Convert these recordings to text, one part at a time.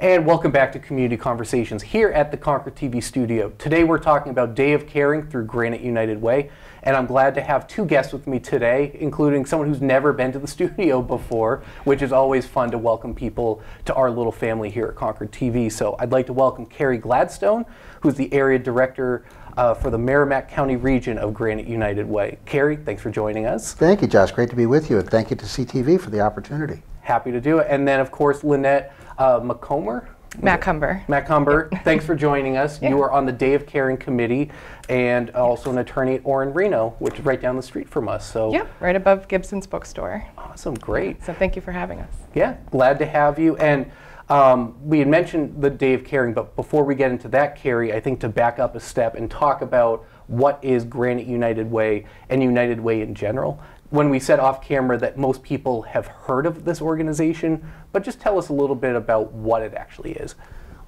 And welcome back to Community Conversations here at the Concord TV studio. Today we're talking about Day of Caring through Granite United Way. And I'm glad to have two guests with me today, including someone who's never been to the studio before, which is always fun to welcome people to our little family here at Concord TV. So I'd like to welcome Cary Gladstone, who's the area director uh, for the Merrimack County region of Granite United Way. Cary, thanks for joining us. Thank you, Josh. Great to be with you, and thank you to CTV for the opportunity. Happy to do it. And then, of course, Lynnette uh, McComber. Macomber. Macomber, thanks for joining us. Yeah. You are on the Day of Caring Committee and also an attorney at Orr and Reno, which is right down the street from us. So Yep, right above Gibson's bookstore. awesome, great. So thank you for having us. Yeah, glad to have you. And um, we had mentioned the Day of Caring, but before we get into that, Cary, I think to back up a step and talk about what is Granite United Way and United Way in general. When we said off camera that most people have heard of this organization, but just tell us a little bit about what it actually is.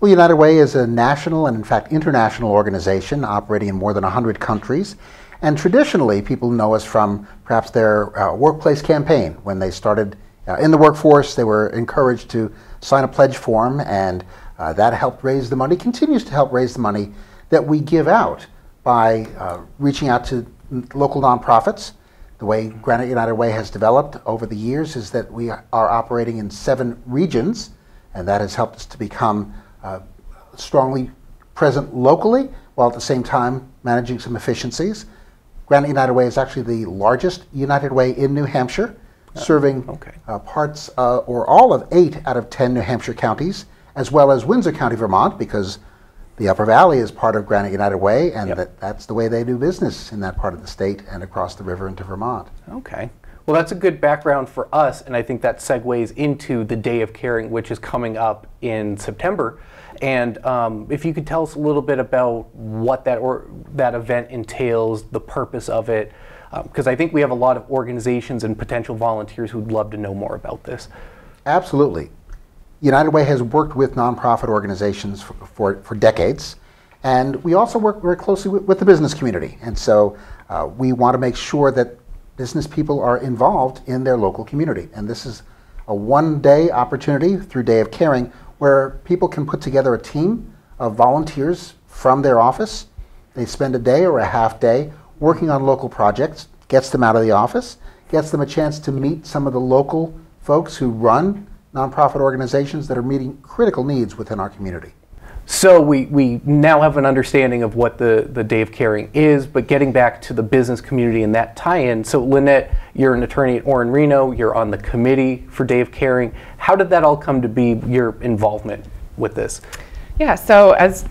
Well, United Way is a national and, in fact, international organization operating in more than 100 countries. And traditionally, people know us from perhaps their uh, workplace campaign. When they started uh, in the workforce, they were encouraged to sign a pledge form, and uh, that helped raise the money, continues to help raise the money that we give out by uh, reaching out to local nonprofits. The way Granite United Way has developed over the years is that we are operating in seven regions, and that has helped us to become uh, strongly present locally while at the same time managing some efficiencies. Granite United Way is actually the largest United Way in New Hampshire, serving okay. uh, parts uh, or all of eight out of 10 New Hampshire counties, as well as Windsor County, Vermont, because the Upper Valley is part of Granite United Way, and Yep. that, that's the way they do business in that part of the state and across the river into Vermont. Okay. Well, that's a good background for us, and I think that segues into the Day of Caring, which is coming up in September. And um, if you could tell us a little bit about what that or that event entails, the purpose of it, because I think we have a lot of organizations and potential volunteers who'd love to know more about this. Absolutely. United Way has worked with nonprofit organizations for, for, for decades, and we also work very closely with, with the business community. And so uh, we want to make sure that business people are involved in their local community. And this is a one day opportunity through Day of Caring where people can put together a team of volunteers from their office. They spend a day or a half day working on local projects, gets them out of the office, gets them a chance to meet some of the local folks who run nonprofit organizations that are meeting critical needs within our community. So we, we now have an understanding of what the, the Day of Caring is, but getting back to the business community and that tie-in. So Lynnette, you're an attorney at Orr and Reno, you're on the committee for Day of Caring. How did that all come to be, your involvement with this? Yeah, so as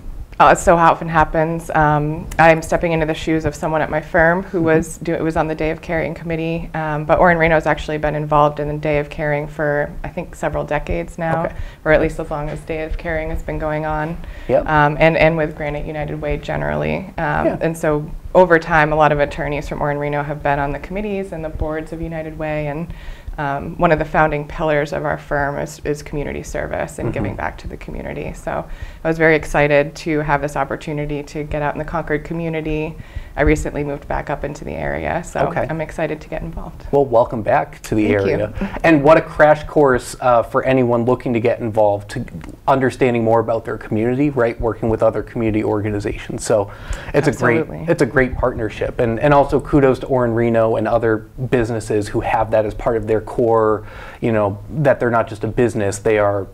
uh, so often happens, um, I'm stepping into the shoes of someone at my firm who was do, was on the Day of Caring committee. Um, but Orr and Reno has actually been involved in the Day of Caring for I think several decades now, Okay. or at least as long as Day of Caring has been going on. Yep. Um, and and with Granite United Way generally. Um, Yeah. And so over time, a lot of attorneys from Orr and Reno have been on the committees and the boards of United Way and. Um, one of the founding pillars of our firm is, is community service and giving back to the community. So I was very excited to have this opportunity to get out in the Concord community. I recently moved back up into the area, so Okay. I'm excited to get involved. Well, welcome back to the Thank you. area. And what a crash course uh, for anyone looking to get involved, to understanding more about their community, right? Working with other community organizations. So it's a great it's a great partnership. And and also kudos to Orr and Reno and other businesses who have that as part of their core. You know that they're not just a business; they are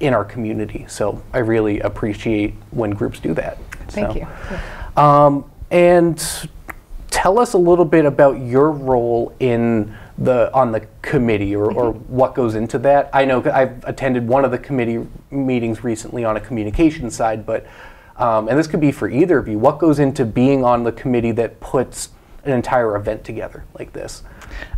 in our community. So I really appreciate when groups do that. Thank So, you. Um, and tell us a little bit about your role in the on the committee or, or what goes into that. I know I've attended one of the committee meetings recently on a communication side, but um, and this could be for either of you. What goes into being on the committee that puts an entire event together like this?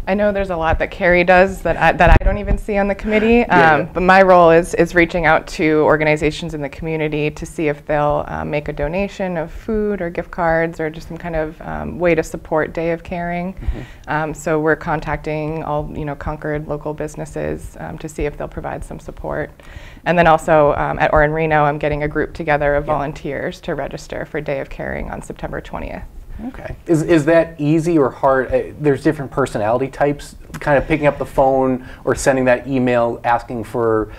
I know there's a lot that Cary does that I, that I don't even see on the committee. Um, Yeah, yeah. But my role is is reaching out to organizations in the community to see if they'll um, make a donation of food or gift cards or just some kind of um, way to support Day of Caring. Mm-hmm. Um, so we're contacting all you know Concord local businesses um, to see if they'll provide some support. And then also um, at Orr and Reno, I'm getting a group together of volunteers to register for Day of Caring on September 20th. Okay. Is, is that easy or hard? Uh, there's different personality types, kind of picking up the phone or sending that email asking for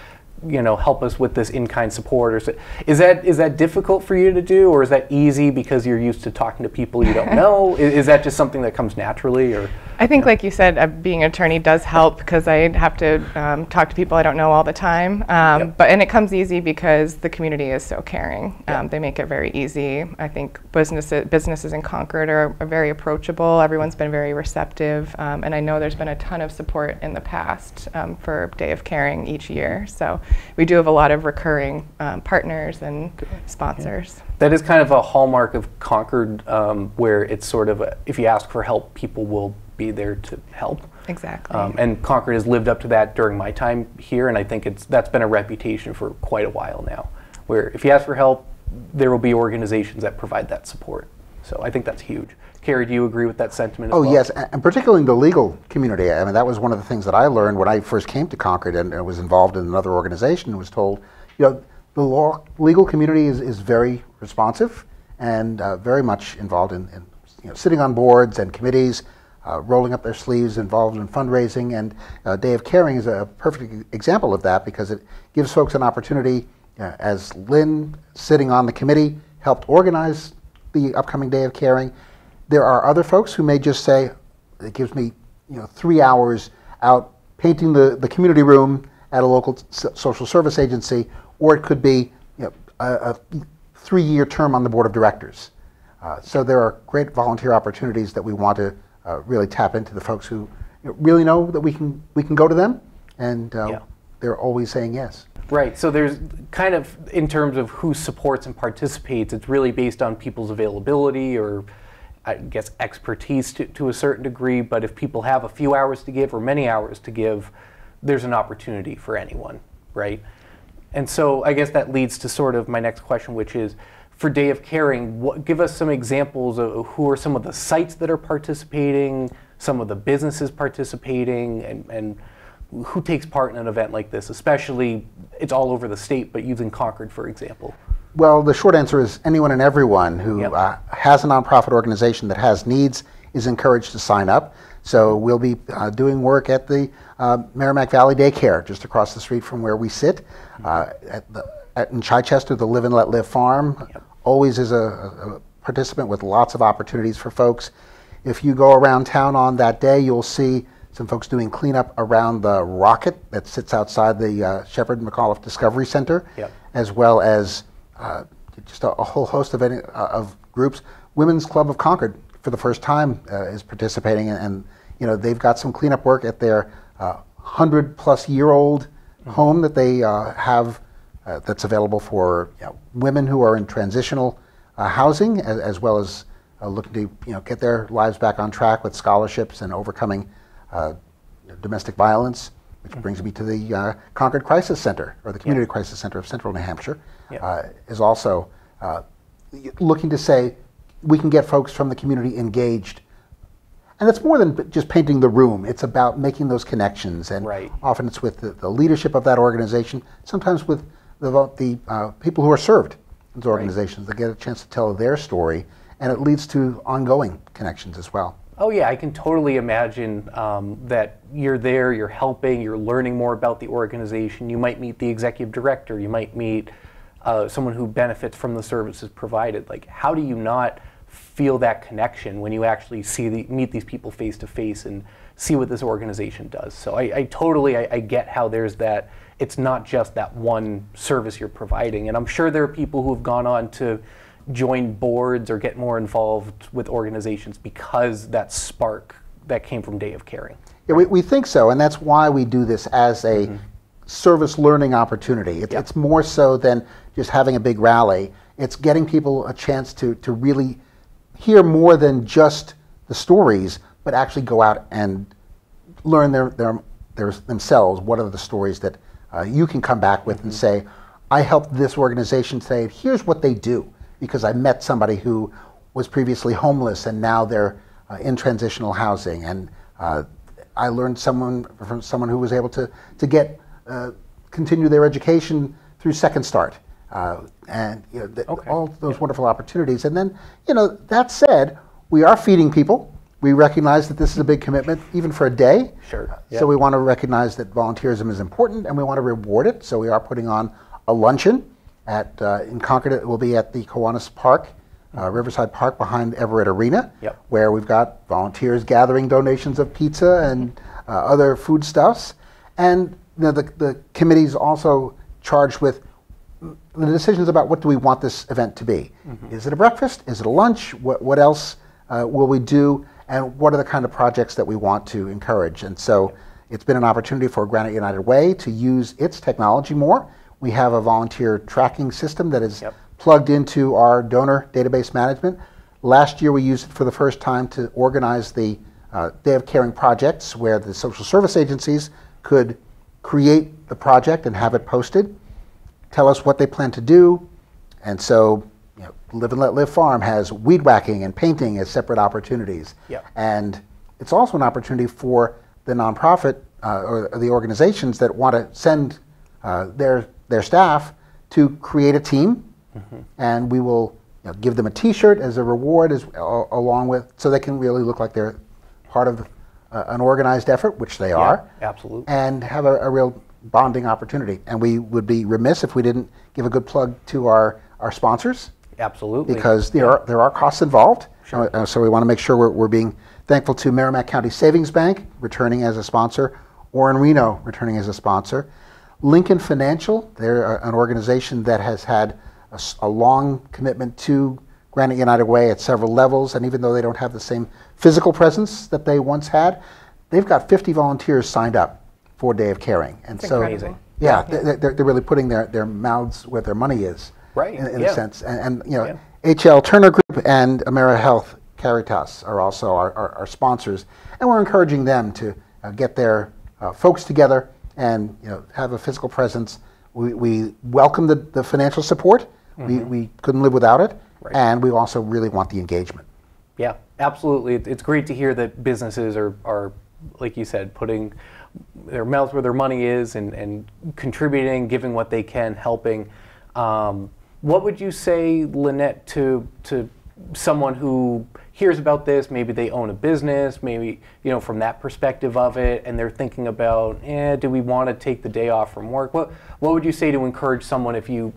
you know, help us with this in-kind support? Or is, it, is that is that difficult for you to do, or is that easy because you're used to talking to people you don't know? is, is, that just something that comes naturally, or? I think, like you said, uh, being an attorney does help because I have to um, talk to people I don't know all the time. Um, yep. But and it comes easy because the community is so caring. Um, they make it very easy. I think businesses businesses in Concord are, are very approachable. Everyone's been very receptive, um, and I know there's been a ton of support in the past um, for Day of Caring each year. So we do have a lot of recurring um, partners and sponsors. Yeah. That is kind of a hallmark of Concord, where it's sort of a, if you ask for help, people will be there to help. Exactly. Um, and Concord has lived up to that during my time here, and I think it's that's been a reputation for quite a while now. Where if you ask for help, there will be organizations that provide that support. So I think that's huge. Cary, do you agree with that sentiment? oh well? yes, and particularly in the legal community. I mean, that was one of the things that I learned when I first came to Concord and, and was involved in another organization. and Was told, you know, the law legal community is, is very responsive and uh, very much involved in, in you know, sitting on boards and committees uh, rolling up their sleeves, involved in fundraising. And uh, Day of Caring is a perfect example of that because it gives folks an opportunity, uh, as Lynn, sitting on the committee, helped organize the upcoming Day of Caring. There are other folks who may just say, it gives me you know, three hours out painting the, the community room at a local social service agency, or it could be you know, a, a three-year term on the board of directors. Uh, so there are great volunteer opportunities that we want to uh, really tap into the folks who really know that we can we can go to them, and uh, yeah. they're always saying yes. Right. So there's kind of in terms of who supports and participates, it's really based on people's availability or I guess expertise to, to a certain degree. But if people have a few hours to give or many hours to give, there's an opportunity for anyone, right? And so I guess that leads to sort of my next question, which is for Day of Caring, what, give us some examples of who are some of the sites that are participating, some of the businesses participating, and, and who takes part in an event like this, especially it's all over the state, but using Concord, for example. Well, the short answer is anyone and everyone who yep. uh, has a nonprofit organization that has needs is encouraged to sign up. So we'll be uh, doing work at the uh, Merrimack Valley Daycare, just across the street from where we sit. Uh, at the, at, in Chichester, the Live and Let Live Farm. Yep always is a, a participant with lots of opportunities for folks. If you go around town on that day, you'll see some folks doing cleanup around the rocket that sits outside the uh, Shepard McAuliffe Discovery Center, yep. as well as uh, just a, a, whole host of, any, uh, of groups. Women's Club of Concord, for the first time, uh, is participating, and, and, you know they've got some cleanup work at their uh, hundred plus year old mm-hmm. home that they uh, have uh, that's available for you know, women who are in transitional uh, housing, as, as, well as uh, looking to you know get their lives back on track with scholarships and overcoming uh, domestic violence. Which brings me to the uh, Concord Crisis Center, or the Community yeah. Crisis Center of Central New Hampshire, yeah. Uh, is also looking to say we can get folks from the community engaged and it's more than just painting the room. It's about making those connections, and right. often it's with the, the, leadership of that organization. Sometimes with the, the uh, people who are served in organizations. Right. They get a chance to tell their story, and it leads to ongoing connections as well. Oh yeah, I can totally imagine um, that you're there, you're helping, you're learning more about the organization. You might meet the executive director, you might meet uh, someone who benefits from the services provided. Like, how do you not feel that connection when you actually see the, meet these people face to face and see what this organization does? So I, I totally I, I get how there's that it's not just that one service you're providing. And I'm sure there are people who have gone on to join boards or get more involved with organizations because that spark that came from Day of Caring. Yeah, we, we think so, and that's why we do this as a mm-hmm. service learning opportunity. It. It's more so than just having a big rally. It's getting people a chance to, to really hear more than just the stories, but actually go out and learn their, their, their themselves. What are the stories that uh, you can come back with mm-hmm. and say, I helped this organization say, here's what they do, because I met somebody who was previously homeless and now they're uh, in transitional housing. And uh, I learned someone from someone who was able to, to get uh, continue their education through Second Start. Uh, and you know, the, okay. all those yeah. wonderful opportunities. And then, you know, that said, we are feeding people we recognize that this is a big commitment, even for a day. Sure. So we want to recognize that volunteerism is important, and we want to reward it. So we are putting on a luncheon at uh, in Concord. It will be at the Kiwanis Park, uh, Riverside Park, behind Everett Arena, Yep. where we've got volunteers gathering donations of pizza and uh, other foodstuffs, and you know, the the committee's also charged with the decisions about what do we want this event to be. Is it a breakfast? Is it a lunch? What, what else uh, will we do? And what are the kind of projects that we want to encourage? And so it's been an opportunity for Granite United Way to use its technology more. We have a volunteer tracking system that is Yep. plugged into our donor database management. Last year, we used it for the first time to organize the uh, Day of Caring projects, where the social service agencies could create the project and have it posted tell us what they plan to do. And so, Live and Let Live Farm has weed whacking and painting as separate opportunities. Yep. And it's also an opportunity for the nonprofit uh, or the organizations that want to send uh, their, their staff to create a team. And we will you know, give them a T-shirt as a reward, as a- along with, so they can really look like they're part of uh, an organized effort, which they are absolutely. and have a, a real bonding opportunity. And we would be remiss if we didn't give a good plug to our, our sponsors Absolutely. because there are, there are costs involved. Uh, so we want to make sure we're, we're being thankful to Merrimack County Savings Bank returning as a sponsor, Orr and Reno returning as a sponsor. Lincoln Financial, they're a- an organization that has had a long commitment to Granite United Way at several levels, and even though they don't have the same physical presence that they once had, they've got 50 volunteers signed up for Day of Caring. And It's so, incredible. yeah, they- they're, they're really putting their, their mouths where their money is, Right, in, in yeah. a sense. And, and you know, Yeah. HL Turner Group and AmeriHealth Caritas are also our, our, our sponsors, and we're encouraging them to uh, get their uh, folks together and you know have a physical presence. We, we welcome the, the financial support. We, we couldn't live without it, Mm-hmm. Right. and we also really want the engagement. Yeah, absolutely. It's great to hear that businesses are, are like you said, putting their mouths where their money is and, and contributing, giving what they can, helping. Um, what would you say, Lynnette, to, to someone who hears about this? Maybe they own a business, maybe, you know, from that perspective of it, and they're thinking about, eh, do we want to take the day off from work? What, what would you say to encourage someone if you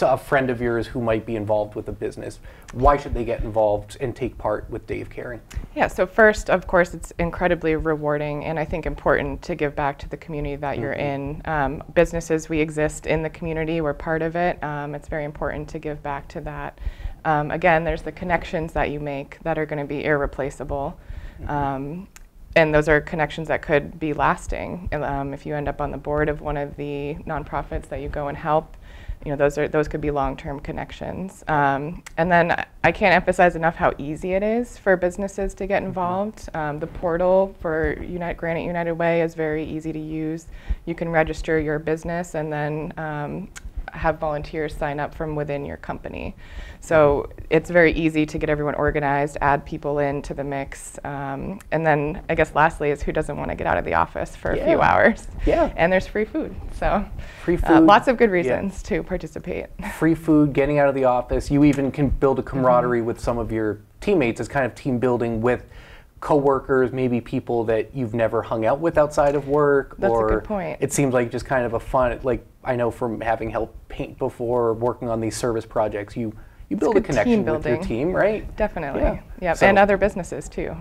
a friend of yours who might be involved with a business, why should they get involved and take part with Day of Caring? Yeah, so first, of course, it's incredibly rewarding and I think important to give back to the community that you're in. Um, businesses, we exist in the community, we're part of it. Um, it's very important to give back to that. Um, again, there's the connections that you make that are going to be irreplaceable. Um, and those are connections that could be lasting. Um, if you end up on the board of one of the nonprofits that you go and help, you know, those are those could be long-term connections. Um, and then I- can't emphasize enough how easy it is for businesses to get involved. Um, the portal for Unite Granite United Way is very easy to use. You can register your business and then um, have volunteers sign up from within your company. So it's very easy to get everyone organized, add people into the mix, um, and then I guess lastly is who doesn't want to get out of the office for a few hours? Yeah. And there's free food, so Free uh, food, lots of good yeah. reasons to participate. Free food, getting out of the office. You even can build Mm-hmm. a camaraderie with some of your teammates as kind of team building with coworkers, maybe people that you've never hung out with outside of work. That's a or good point. It seems like just kind of a fun, like I know from having helped paint before, or working on these service projects, you you build a connection with your team, right? Definitely. Yeah. Yep. So- and other businesses too.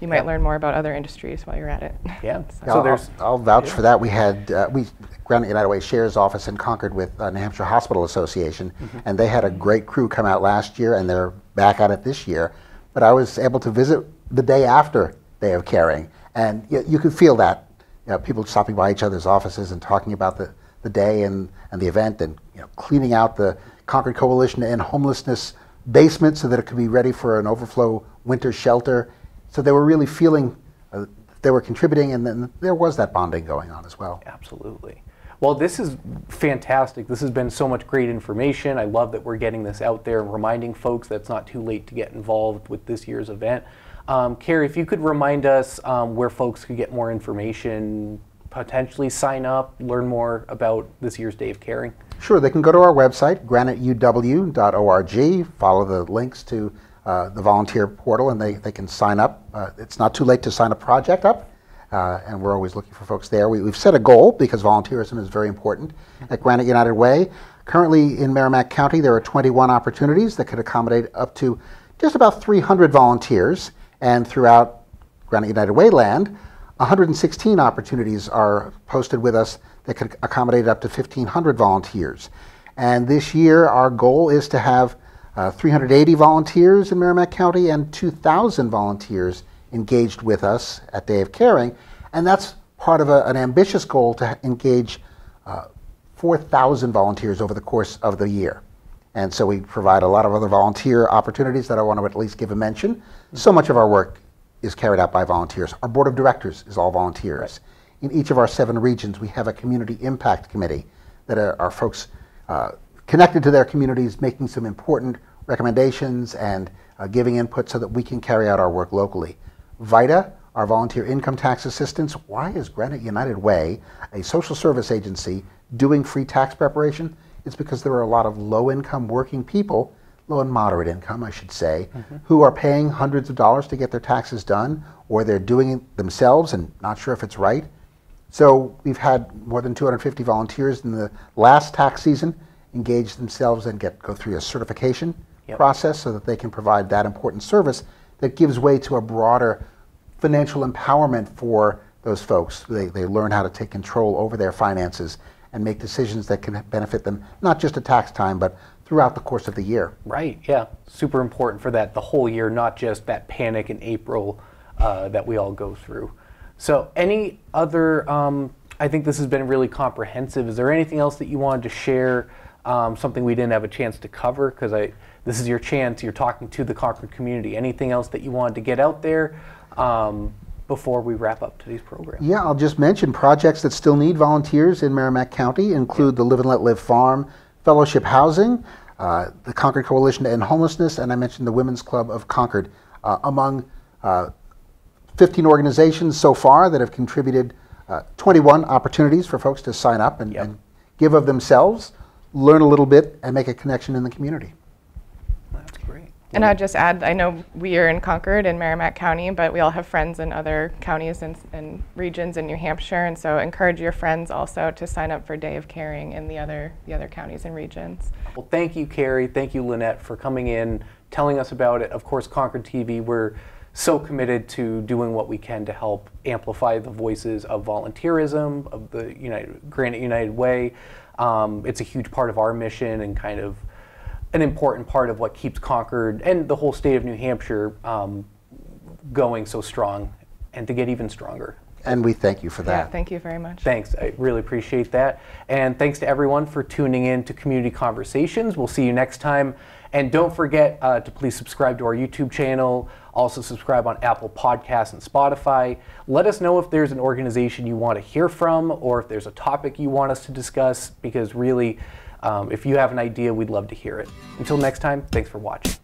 You might Yeah. learn more about other industries while you're at it. Yeah. So- So I'll- there's I'll, vouch for that. We had uh, we Granite United Way shares office in Concord with uh, New Hampshire Hospital Association, Mm-hmm. and they had a great crew come out last year, and they're back at it this year. But I was able to visit the day after Day of Caring, and you, you could feel that. You know, people stopping by each other's offices and talking about the, the day and, and the event, and you know, cleaning out the Concord Coalition and Homelessness basement so that it could be ready for an overflow winter shelter. So they were really feeling uh, they were contributing, and then there was that bonding going on as well. Absolutely. Well, this is fantastic. This has been so much great information. I love that we're getting this out there and reminding folks that it's not too late to get involved with this year's event. Um, Cary, if you could remind us um, where folks could get more information, potentially sign up, learn more about this year's Day of Caring. Sure, they can go to our website, graniteuw.org, follow the links to uh, the volunteer portal and they, they can sign up. Uh, it's not too late to sign a project up, uh, and we're always looking for folks there. We, have set a goal because volunteerism is very important at Granite United Way. Currently in Merrimack County, there are 21 opportunities that could accommodate up to just about 300 volunteers, and throughout Granite United Way land, 116 opportunities are posted with us that could accommodate up to 1,500 volunteers. And this year, our goal is to have uh, 380 volunteers in Merrimack County and 2,000 volunteers engaged with us at Day of Caring. And that's part of a, an ambitious goal to engage uh, 4,000 volunteers over the course of the year. And so we provide a lot of other volunteer opportunities that I want to at least give a mention. So much of our work is carried out by volunteers. Our board of directors is all volunteers. Right. In each of our seven regions, we have a community impact committee that are, are folks uh, connected to their communities, making some important recommendations and uh, giving input so that we can carry out our work locally. VITA, our volunteer income tax assistance, why is Granite United Way, a social service agency, doing free tax preparation? It's because there are a lot of low income working people, low and moderate income, I should say, mm-hmm. who are paying hundreds of dollars to get their taxes done, or they're doing it themselves and not sure if it's right. So we've had more than 250 volunteers in the last tax season engage themselves and get go through a certification yep. process so that they can provide that important service that gives way to a broader financial empowerment for those folks. They, they learn how to take control over their finances and make decisions that can benefit them, not just at tax time, but throughout the course of the year. Right, yeah. Super important for that the whole year, not just that panic in April uh, that we all go through. So, any other, um, I think this has been really comprehensive. Is there anything else that you wanted to share um, something we didn't have a chance to cover because I this is your chance. You're talking to the Concord community. Anything else that you wanted to get out there um, before we wrap up today's program? Yeah, I'll just mention projects that still need volunteers in Merrimack County include the Live and Let Live Farm, Fellowship Housing, uh, the Concord Coalition to End Homelessness, and I mentioned the Women's Club of Concord, uh, among uh, 15 organizations so far that have contributed uh, 21 opportunities for folks to sign up and, yep. and give of themselves learn a little bit and make a connection in the community. And I'd just add, I know we are in Concord and Merrimack County, but we all have friends in other counties and, and, regions in New Hampshire, and so encourage your friends also to sign up for Day of Caring in the other the other counties and regions. Well, thank you, Cary. Thank you, Lynnette, for coming in, telling us about it. Of course, Concord TV, we're so committed to doing what we can to help amplify the voices of volunteerism, of the United, Granite United Way. Um, it's a huge part of our mission and kind of an important part of what keeps Concord and the whole state of New Hampshire um, going so strong and to get even stronger. And we thank you for that. Yeah, thank you very much. Thanks. I really appreciate that. And thanks to everyone for tuning in to Community Conversations. We'll see you next time. And don't forget uh, to please subscribe to our YouTube channel. Also, subscribe on Apple Podcasts and Spotify. Let us know if there's an organization you want to hear from or if there's a topic you want us to discuss, because really, um, if you have an idea, we'd love to hear it. Until next time, thanks for watching.